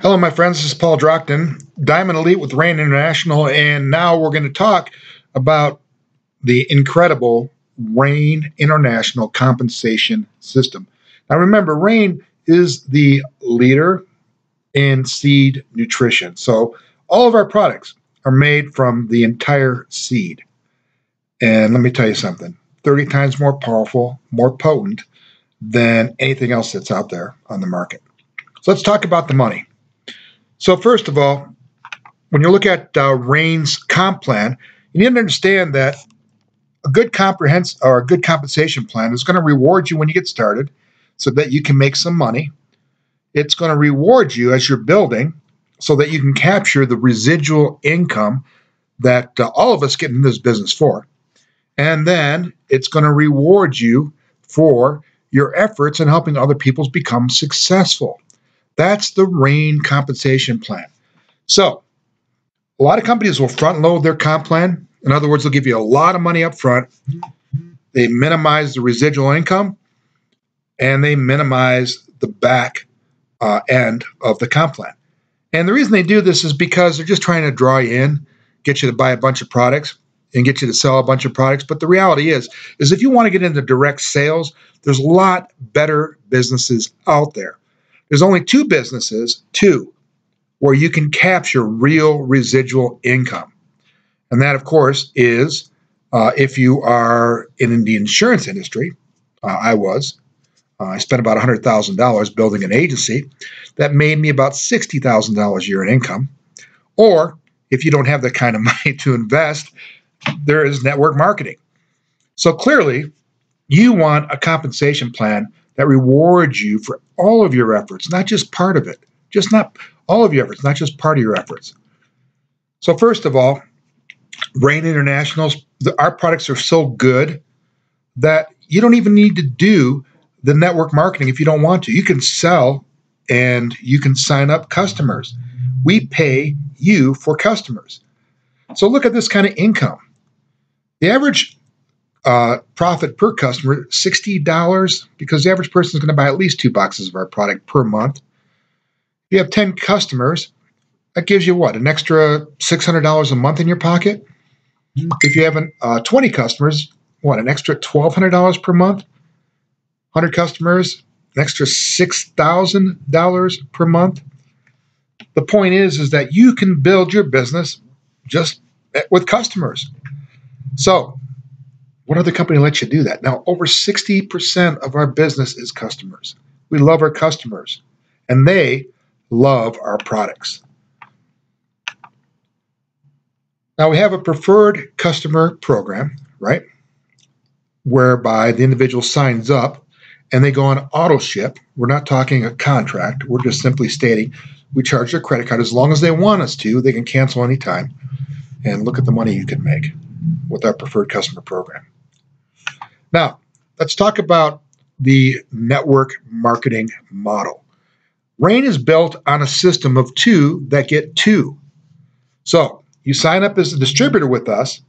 Hello, my friends. This is Paul Drockton, Diamond Elite with Rain International, and now we're going to talk about the incredible Rain International compensation system. Now, remember, Rain is the leader in seed nutrition. So, all of our products are made from the entire seed. And let me tell you something 30 times more powerful, more potent than anything else that's out there on the market. So, let's talk about the money. So, first of all, when you look at uh, Rain's comp plan, you need to understand that a good comprehensive or a good compensation plan is going to reward you when you get started so that you can make some money. It's going to reward you as you're building so that you can capture the residual income that uh, all of us get in this business for. And then it's going to reward you for your efforts in helping other people become successful. That's the RAIN compensation plan. So, a lot of companies will front load their comp plan. In other words, they'll give you a lot of money up front. They minimize the residual income and they minimize the back uh, end of the comp plan. And the reason they do this is because they're just trying to draw you in, get you to buy a bunch of products and get you to sell a bunch of products. But the reality is, is if you want to get into direct sales, there's a lot better businesses out there. There's only two businesses, two, where you can capture real residual income. And that, of course, is uh, if you are in the insurance industry, uh, I was. Uh, I spent about $100,000 building an agency that made me about $60,000 a year in income. Or if you don't have that kind of money to invest, there is network marketing. So clearly, you want a compensation plan that rewards you for all of your efforts, not just part of it, just not all of your efforts, not just part of your efforts. So, first of all, Rain Internationals, our products are so good that you don't even need to do the network marketing if you don't want to. You can sell and you can sign up customers. We pay you for customers. So, look at this kind of income. The average uh, profit per customer $60 because the average person is going to buy at least two boxes of our product per month. If you have 10 customers, that gives you what, an extra $600 a month in your pocket? If you have an, uh, 20 customers, what, an extra $1,200 per month? 100 customers, an extra $6,000 per month? The point is, is that you can build your business just with customers. So what other company lets you do that? Now, over 60% of our business is customers. We love our customers, and they love our products. Now, we have a preferred customer program, right? Whereby the individual signs up and they go on auto ship. We're not talking a contract. We're just simply stating we charge their credit card as long as they want us to. They can cancel anytime. And look at the money you can make with our preferred customer program. Now, let's talk about the network marketing model. Rain is built on a system of two that get two. So, you sign up as a distributor with us,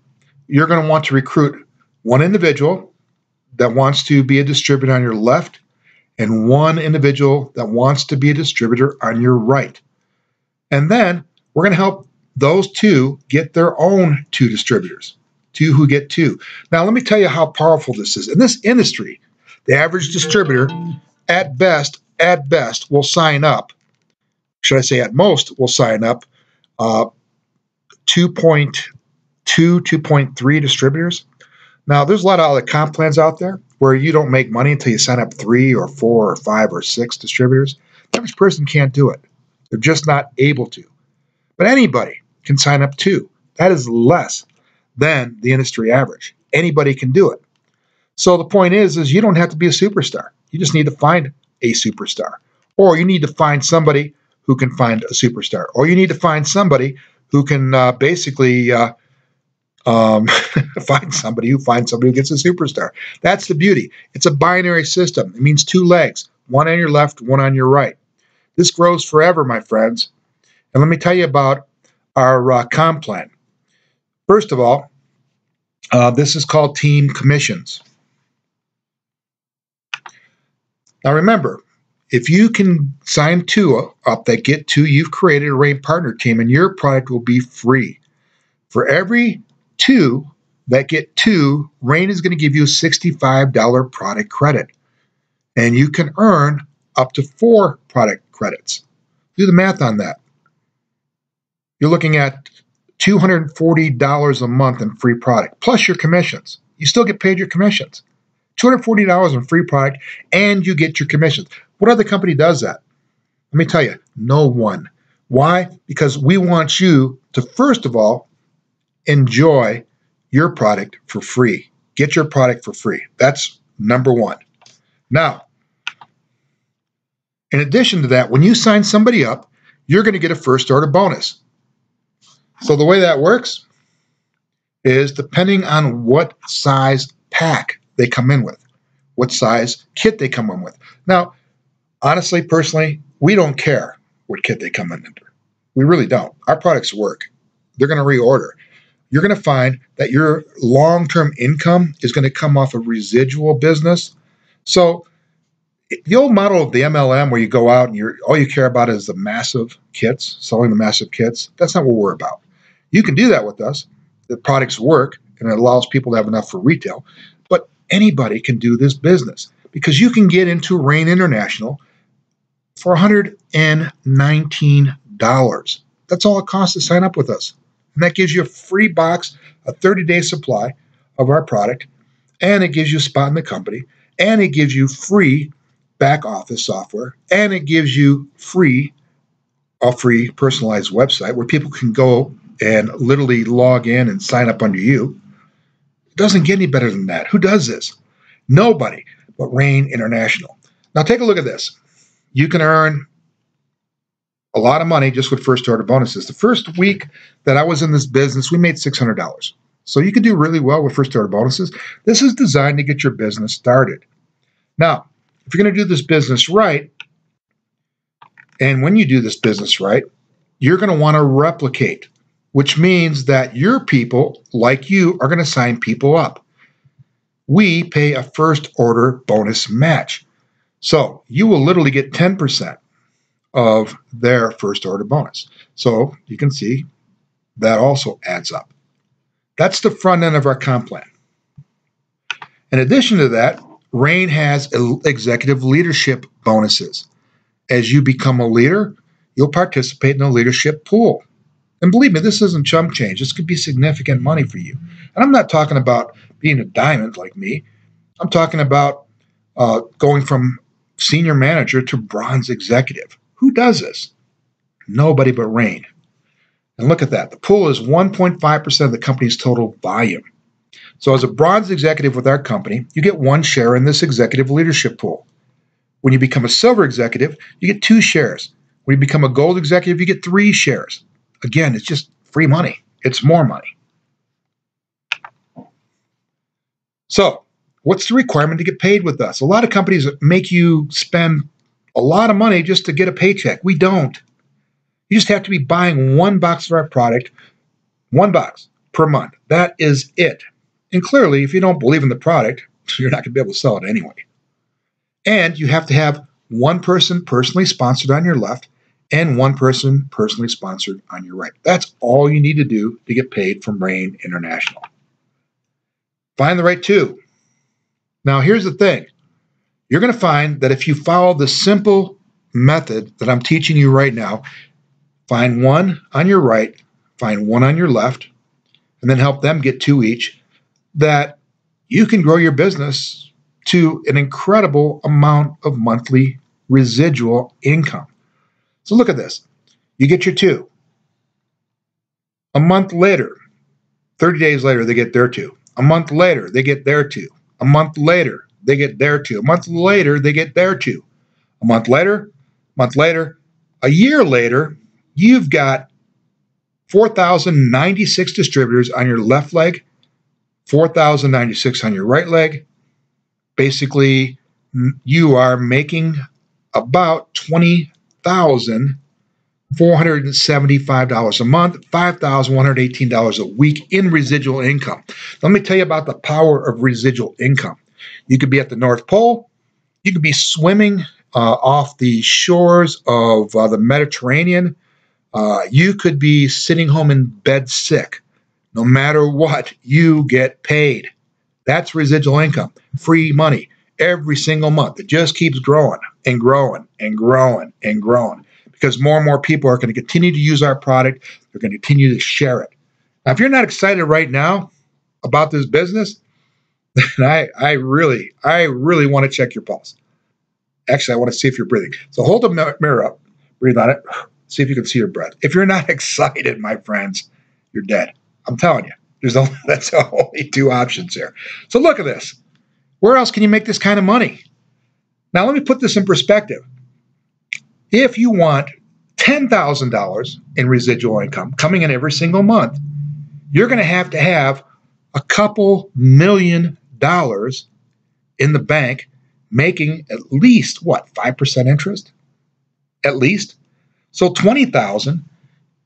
you're going to want to recruit one individual that wants to be a distributor on your left and one individual that wants to be a distributor on your right. And then we're going to help those two get their own two distributors two who get two. Now, let me tell you how powerful this is. In this industry, the average distributor, at best, at best, will sign up. Should I say at most, will sign up uh, 2.2, 2.3 distributors. Now, there's a lot of other comp plans out there where you don't make money until you sign up three or four or five or six distributors. The average person can't do it. They're just not able to. But anybody can sign up two. That is less than the industry average. Anybody can do it. So the point is, is you don't have to be a superstar. You just need to find a superstar, or you need to find somebody who can find a superstar, or you need to find somebody who can uh, basically uh, um, find somebody who finds somebody who gets a superstar. That's the beauty. It's a binary system. It means two legs, one on your left, one on your right. This grows forever, my friends. And let me tell you about our uh, comp plan. First of all, uh, this is called team commissions. Now remember, if you can sign two up that get two, you've created a Rain partner team and your product will be free. For every two that get two, Rain is going to give you a $65 product credit. And you can earn up to four product credits. Do the math on that. You're looking at $240 a month in free product, plus your commissions. You still get paid your commissions. $240 in free product, and you get your commissions. What other company does that? Let me tell you, no one. Why? Because we want you to, first of all, enjoy your product for free. Get your product for free. That's number one. Now, in addition to that, when you sign somebody up, you're going to get a first order bonus. So the way that works is depending on what size pack they come in with, what size kit they come in with. Now, honestly, personally, we don't care what kit they come in under. We really don't. Our products work. They're going to reorder. You're going to find that your long term income is going to come off a residual business. So, the old model of the MLM where you go out and you're all you care about is the massive kits, selling the massive kits, that's not what we're about. You can do that with us. The products work and it allows people to have enough for retail. But anybody can do this business because you can get into Rain International for $119. That's all it costs to sign up with us. And that gives you a free box, a 30 day supply of our product, and it gives you a spot in the company, and it gives you free back office software, and it gives you free a free personalized website where people can go and literally log in and sign up under you. It doesn't get any better than that. Who does this? Nobody but Rain International. Now take a look at this. You can earn a lot of money just with first order bonuses. The first week that I was in this business, we made $600. So you can do really well with first order bonuses. This is designed to get your business started. Now, if you're going to do this business right, and when you do this business right, you're going to want to replicate, which means that your people, like you, are going to sign people up. We pay a first order bonus match. So you will literally get 10% of their first order bonus. So you can see that also adds up. That's the front end of our comp plan. In addition to that, Rain has executive leadership bonuses. As you become a leader, you'll participate in a leadership pool. And believe me, this isn't chump change. This could be significant money for you. And I'm not talking about being a diamond like me. I'm talking about uh, going from senior manager to bronze executive. Who does this? Nobody but Rain. And look at that. The pool is 1.5% of the company's total volume. So, as a bronze executive with our company, you get one share in this executive leadership pool. When you become a silver executive, you get two shares. When you become a gold executive, you get three shares. Again, it's just free money, it's more money. So, what's the requirement to get paid with us? A lot of companies make you spend a lot of money just to get a paycheck. We don't. You just have to be buying one box of our product, one box per month. That is it. And clearly, if you don't believe in the product, you're not going to be able to sell it anyway. And you have to have one person personally sponsored on your left and one person personally sponsored on your right. That's all you need to do to get paid from Rain International. Find the right two. Now, here's the thing you're going to find that if you follow the simple method that I'm teaching you right now, find one on your right, find one on your left, and then help them get two each that you can grow your business to an incredible amount of monthly residual income. So look at this. You get your two. A month later, 30 days later, they get their two. A month later, they get their two. A month later, they get their two. A month later, they get their two. A month later, month later, a year later, you've got 4,096 distributors on your left leg 4,096 on your right leg. Basically, you are making about $20,475 a month, $5,118 a week in residual income. Let me tell you about the power of residual income. You could be at the North Pole, you could be swimming uh, off the shores of uh, the Mediterranean, uh, you could be sitting home in bed sick. No matter what, you get paid. That's residual income, free money every single month. It just keeps growing and growing and growing and growing because more and more people are going to continue to use our product. They're going to continue to share it. Now, if you're not excited right now about this business, then I, I really, I really want to check your pulse. Actually, I want to see if you're breathing. So hold the mirror up, breathe on it, see if you can see your breath. If you're not excited, my friends, you're dead. I'm telling you. There's only that's only two options here. So look at this. Where else can you make this kind of money? Now let me put this in perspective. If you want $10,000 in residual income coming in every single month, you're going to have to have a couple million dollars in the bank making at least what 5% interest at least so 20000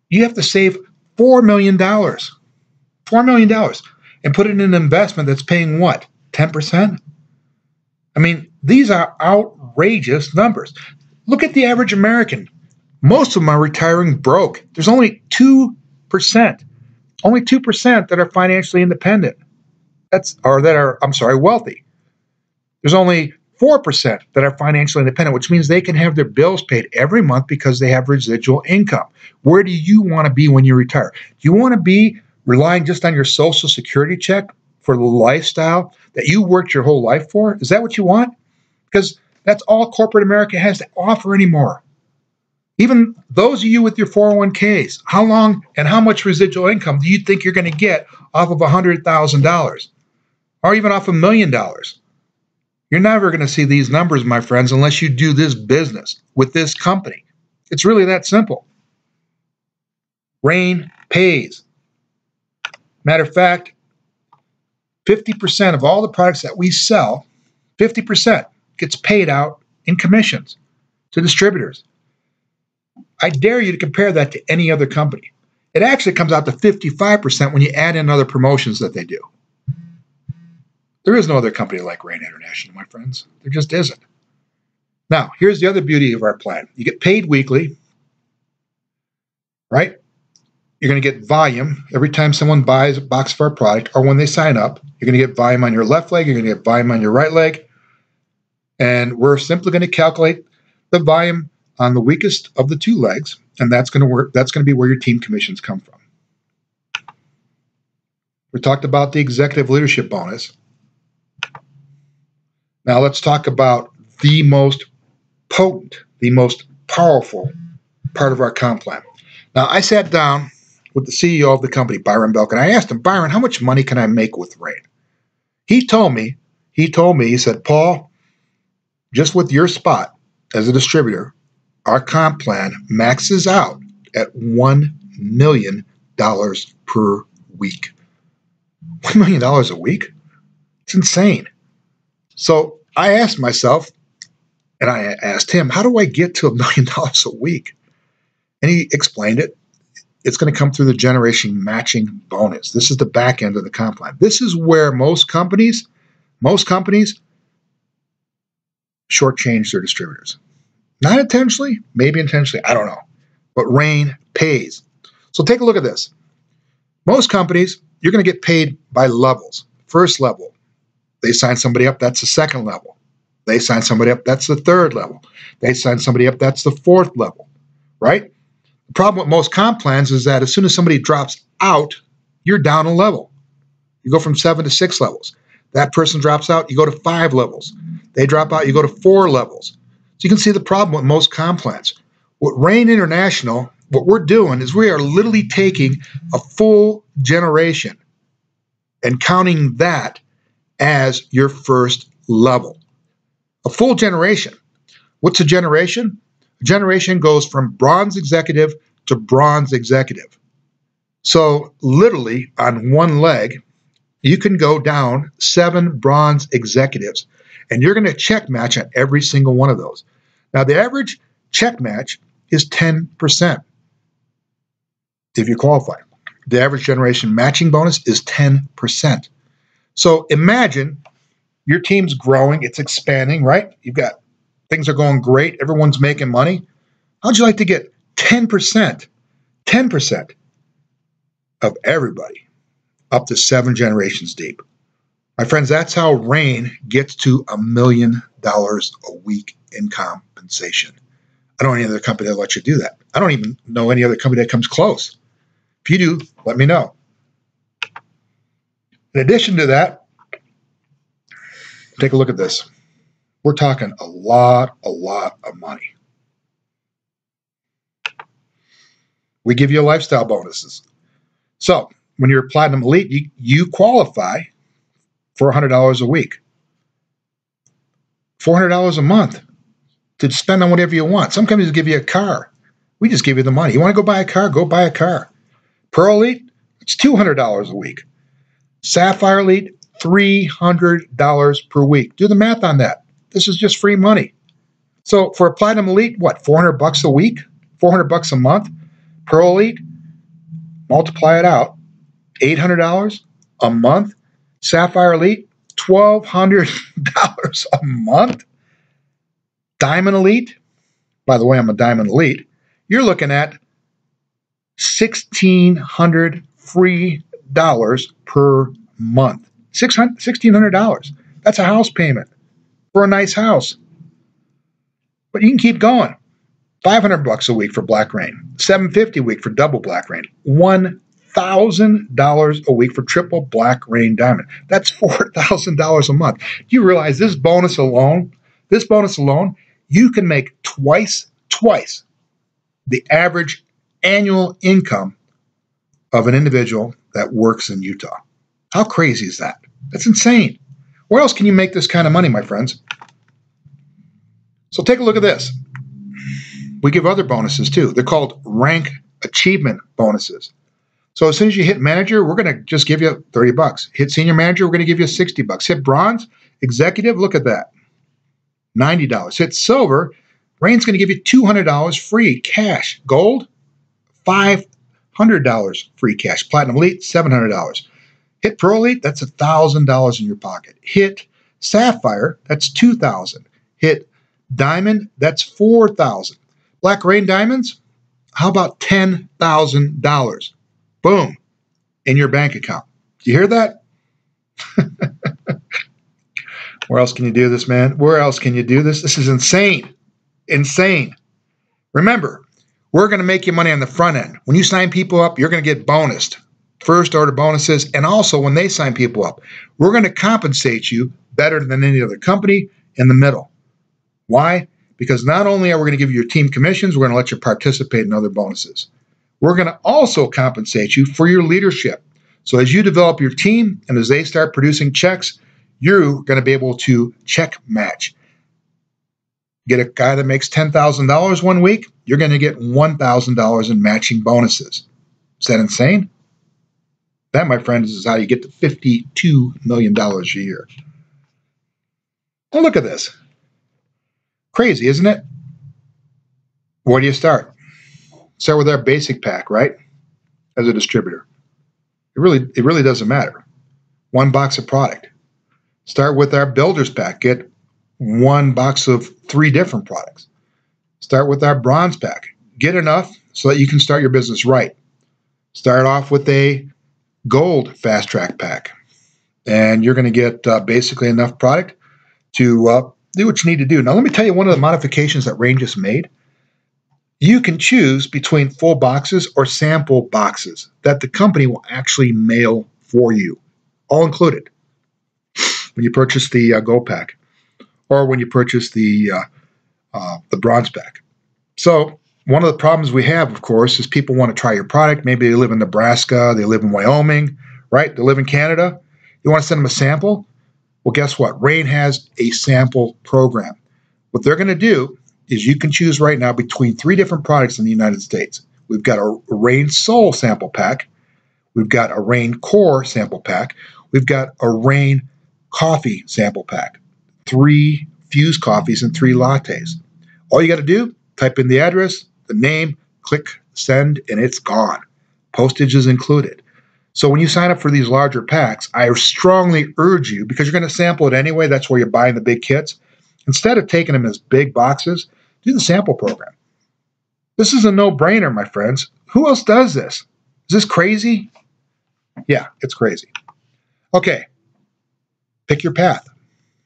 you have to save $4 million $4 million and put it in an investment that's paying what 10% i mean these are outrageous numbers look at the average american most of them are retiring broke there's only 2% only 2% that are financially independent. That's or that are I'm sorry, wealthy. There's only 4% that are financially independent, which means they can have their bills paid every month because they have residual income. Where do you want to be when you retire? Do you want to be relying just on your social security check for the lifestyle that you worked your whole life for? Is that what you want? Because that's all corporate America has to offer anymore. Even those of you with your 401ks, how long and how much residual income do you think you're going to get off of $100,000 or even off a million dollars? You're never going to see these numbers, my friends, unless you do this business with this company. It's really that simple. Rain pays. Matter of fact, 50% of all the products that we sell, 50% gets paid out in commissions to distributors. I dare you to compare that to any other company. It actually comes out to 55% when you add in other promotions that they do. There is no other company like Rain International, my friends. There just isn't. Now, here's the other beauty of our plan you get paid weekly, right? You're going to get volume every time someone buys a box of our product or when they sign up. You're going to get volume on your left leg, you're going to get volume on your right leg. And we're simply going to calculate the volume on the weakest of the two legs, and that's going to work. That's going to be where your team commissions come from. We talked about the executive leadership bonus. Now let's talk about the most potent, the most powerful part of our comp plan. Now I sat down with the CEO of the company, Byron Belk, and I asked him, Byron, how much money can I make with Rain? He told me, he told me, he said, Paul, just with your spot as a distributor, our comp plan maxes out at $1 million per week. $1 million a week? It's insane. So I asked myself, and I asked him, how do I get to a million dollars a week? And he explained it. It's going to come through the generation matching bonus. This is the back end of the comp plan. This is where most companies, most companies shortchange their distributors. Not intentionally, maybe intentionally, I don't know. But rain pays. So take a look at this. Most companies, you're going to get paid by levels. First level, they sign somebody up, that's the second level. They sign somebody up, that's the third level. They sign somebody up, that's the fourth level, right? The problem with most comp plans is that as soon as somebody drops out, you're down a level. You go from seven to six levels. That person drops out, you go to five levels. They drop out, you go to four levels. So you can see the problem with most comp plans. What Rain International, what we're doing is we are literally taking a full generation and counting that as your first level. A full generation. What's a generation? Generation goes from bronze executive to bronze executive. So, literally, on one leg, you can go down seven bronze executives, and you're going to check match on every single one of those. Now, the average check match is 10% if you qualify. The average generation matching bonus is 10%. So imagine your team's growing, it's expanding, right? You've got things are going great, everyone's making money. How'd you like to get 10%, 10% of everybody up to seven generations deep? My friends, that's how RAIN gets to a million dollars a week in compensation. I don't know any other company that lets you do that. I don't even know any other company that comes close. If you do, let me know. In addition to that, take a look at this. We're talking a lot, a lot of money. We give you lifestyle bonuses. So when you're Platinum Elite, you, you qualify for $100 a week, $400 a month to spend on whatever you want. Some companies give you a car. We just give you the money. You want to go buy a car? Go buy a car. Pearl Elite, it's $200 a week. Sapphire Elite, $300 per week. Do the math on that. This is just free money. So for a Platinum Elite, what, 400 bucks a week? 400 bucks a month? Pearl Elite, multiply it out. $800 a month. Sapphire Elite, $1,200 a month. Diamond Elite, by the way, I'm a Diamond Elite, you're looking at 1,600 free dollars per month. $1,600. That's a house payment for a nice house. But you can keep going. 500 bucks a week for Black Rain, 750 a week for double Black Rain, $1,000 a week for triple Black Rain Diamond. That's $4,000 a month. Do you realize this bonus alone, this bonus alone, you can make twice, twice the average annual income of an individual that works in Utah. How crazy is that? That's insane. Where else can you make this kind of money, my friends? So take a look at this. We give other bonuses too. They're called rank achievement bonuses. So as soon as you hit manager, we're going to just give you 30 bucks. Hit senior manager, we're going to give you 60 bucks. Hit bronze, executive, look at that. $90. Hit silver, Rain's going to give you $200 free cash. Gold, $500 free cash. Platinum Elite, $700. Hit Pearl Elite, that's $1,000 in your pocket. Hit Sapphire, that's 2000 Hit Diamond, that's 4000 Black Rain Diamonds, how about $10,000? Boom, in your bank account. You hear that? Where else can you do this, man? Where else can you do this? This is insane. Insane. Remember, we're going to make you money on the front end. When you sign people up, you're going to get bonused, first order bonuses. And also, when they sign people up, we're going to compensate you better than any other company in the middle. Why? Because not only are we going to give you your team commissions, we're going to let you participate in other bonuses. We're going to also compensate you for your leadership. So as you develop your team and as they start producing checks, you're going to be able to check match. Get a guy that makes $10,000 one week, you're going to get $1,000 in matching bonuses. Is that insane? That, my friends, is how you get to $52 million a year. Now look at this. Crazy, isn't it? Where do you start? Start with our basic pack, right? As a distributor. It really, it really doesn't matter. One box of product. Start with our builder's pack. Get one box of three different products. Start with our bronze pack. Get enough so that you can start your business right. Start off with a gold fast track pack, and you're going to get uh, basically enough product to uh, do what you need to do. Now, let me tell you one of the modifications that Rain has made. You can choose between full boxes or sample boxes that the company will actually mail for you, all included when you purchase the uh, gold pack or when you purchase the uh, uh, the bronze pack. So one of the problems we have, of course, is people want to try your product. Maybe they live in Nebraska, they live in Wyoming, right? They live in Canada. You want to send them a sample? Well, guess what? Rain has a sample program. What they're going to do is you can choose right now between three different products in the United States. We've got a Rain Soul sample pack. We've got a Rain Core sample pack. We've got a Rain Coffee sample pack three fused coffees and three lattes. All you got to do, type in the address, the name, click send, and it's gone. Postage is included. So when you sign up for these larger packs, I strongly urge you, because you're going to sample it anyway, that's where you're buying the big kits. Instead of taking them as big boxes, do the sample program. This is a no brainer, my friends. Who else does this? Is this crazy? Yeah, it's crazy. Okay, pick your path.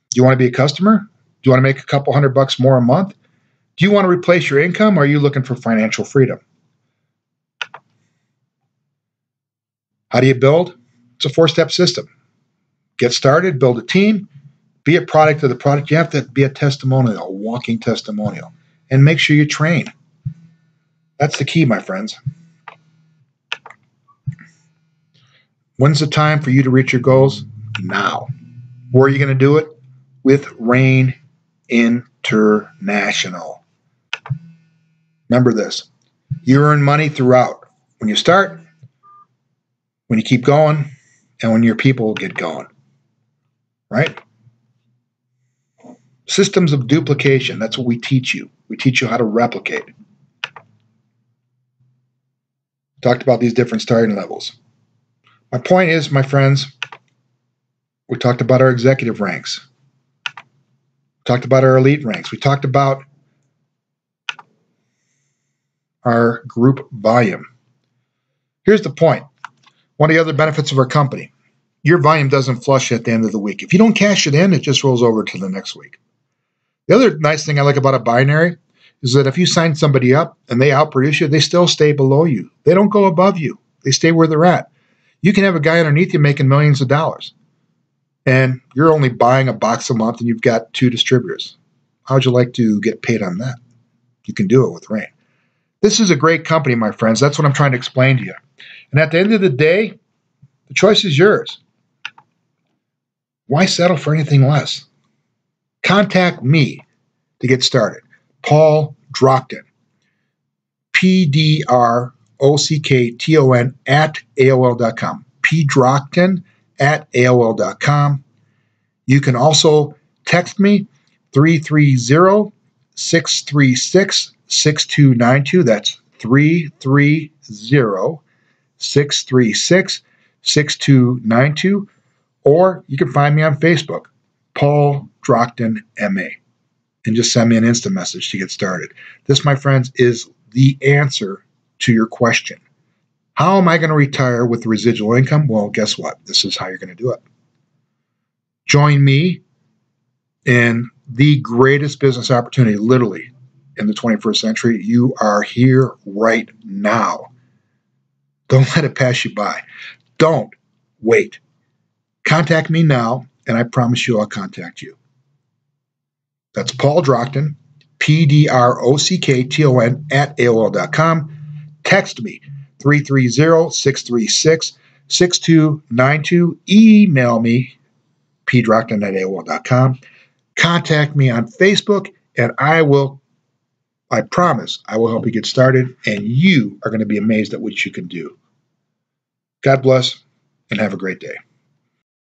Do you want to be a customer? Do you want to make a couple hundred bucks more a month? Do you want to replace your income or are you looking for financial freedom? How do you build? It's a four step system. Get started, build a team, be a product of the product. You have to be a testimonial, a walking testimonial, and make sure you train. That's the key, my friends. When's the time for you to reach your goals? Now. Where are you going to do it? With Rain International. Remember this you earn money throughout. When you start, when you keep going, and when your people get going. Right? Systems of duplication. That's what we teach you. We teach you how to replicate. Talked about these different starting levels. My point is, my friends, we talked about our executive ranks. We talked about our elite ranks. We talked about our group volume. Here's the point. One of the other benefits of our company, your volume doesn't flush at the end of the week. If you don't cash it in, it just rolls over to the next week. The other nice thing I like about a binary is that if you sign somebody up and they outproduce you, they still stay below you. They don't go above you. They stay where they're at. You can have a guy underneath you making millions of dollars, and you're only buying a box a month, and you've got two distributors. How would you like to get paid on that? You can do it with Rain. This is a great company, my friends. That's what I'm trying to explain to you. And at the end of the day, the choice is yours. Why settle for anything less? Contact me to get started. Paul Drockton, P D R O C K T O N at AOL.com. P Drockton at AOL.com. You can also text me 330 636 6292. That's 330 636 6292. Or you can find me on Facebook, Paul Drockton MA, and just send me an instant message to get started. This, my friends, is the answer to your question. How am I going to retire with residual income? Well, guess what? This is how you're going to do it. Join me in the greatest business opportunity, literally, in the 21st century. You are here right now. Don't let it pass you by. Don't wait. Contact me now, and I promise you I'll contact you. That's Paul Drockton, P D R O C K T O N, at AOL.com. Text me 330 636 6292. Email me, pdrockton at AOL.com. Contact me on Facebook, and I will I promise I will help you get started, and you are going to be amazed at what you can do. God bless, and have a great day.